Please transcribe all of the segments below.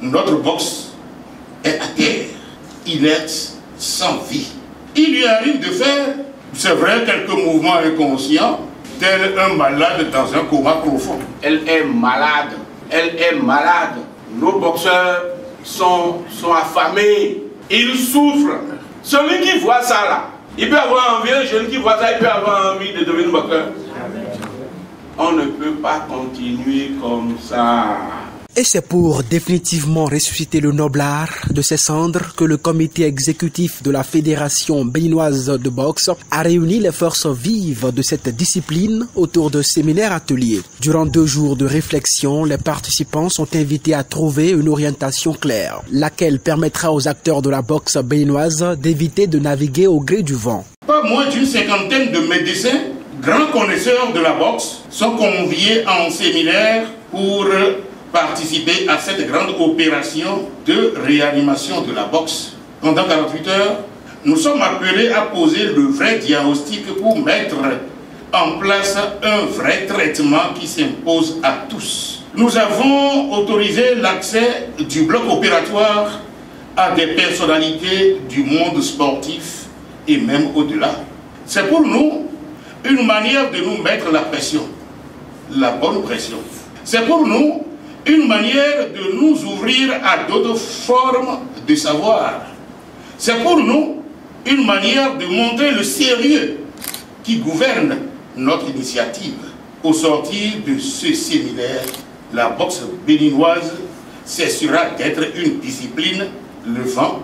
notre box est à terre, inerte, sans vie. Il lui arrive de faire, c'est vrai, quelques mouvements inconscients, tel un malade dans un coma profond. Elle est malade, elle est malade. Nos boxeurs sont, sont affamés, ils souffrent. Celui qui voit ça là, il peut avoir envie, un jeune qui voit ça, il peut avoir envie de devenir boxeur. On ne peut pas continuer comme ça. Et c'est pour définitivement ressusciter le noble art de ses cendres que le comité exécutif de la Fédération béninoise de boxe a réuni les forces vives de cette discipline autour de séminaires ateliers. Durant deux jours de réflexion, les participants sont invités à trouver une orientation claire, laquelle permettra aux acteurs de la boxe béninoise d'éviter de naviguer au gré du vent. Pas moins d'une cinquantaine de médecins, grands connaisseurs de la boxe, sont conviés en séminaire pour participer à cette grande opération de réanimation de la boxe. Pendant 48 heures, nous sommes appelés à poser le vrai diagnostic pour mettre en place un vrai traitement qui s'impose à tous. Nous avons autorisé l'accès du bloc opératoire à des personnalités du monde sportif et même au-delà. C'est pour nous une manière de nous mettre la pression, la bonne pression. C'est pour nous une manière de nous ouvrir à d'autres formes de savoir. C'est pour nous une manière de montrer le sérieux qui gouverne notre initiative. Au sortir de ce séminaire, la boxe béninoise cessera d'être une discipline, le vent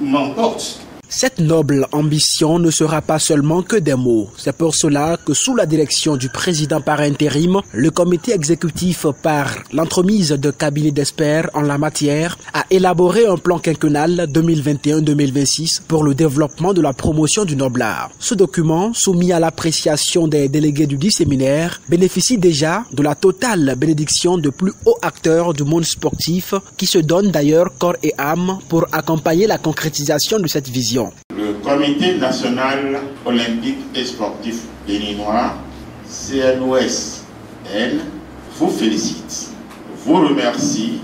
m'emporte. Cette noble ambition ne sera pas seulement que des mots. C'est pour cela que sous la direction du président par intérim, le comité exécutif par l'entremise de cabinets d'experts en la matière a élaboré un plan quinquennal 2021-2026 pour le développement de la promotion du noble art. Ce document, soumis à l'appréciation des délégués du dit séminaire, bénéficie déjà de la totale bénédiction de plus hauts acteurs du monde sportif qui se donnent d'ailleurs corps et âme pour accompagner la concrétisation de cette vision. Comité national olympique et sportif béninois, CNOSN, vous félicite, vous remercie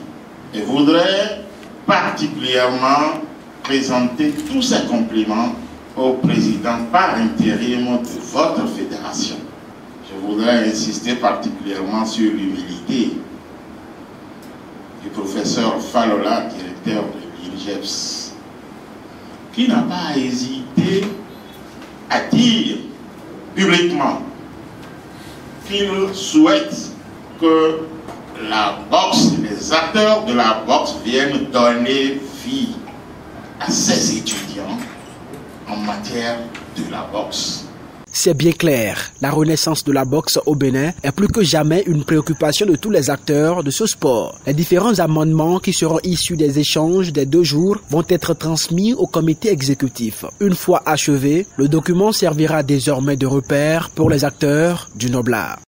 et voudrait particulièrement présenter tous ses compliments au président par intérim de votre fédération. Je voudrais insister particulièrement sur l'humilité du professeur Falola, directeur de l'IRGEPS qui n'a pas hésité à dire publiquement qu'il souhaite que la boxe, les acteurs de la boxe viennent donner vie à ces étudiants en matière de la boxe. C'est bien clair, la renaissance de la boxe au Bénin est plus que jamais une préoccupation de tous les acteurs de ce sport. Les différents amendements qui seront issus des échanges des deux jours vont être transmis au comité exécutif. Une fois achevé, le document servira désormais de repère pour les acteurs du Noblard.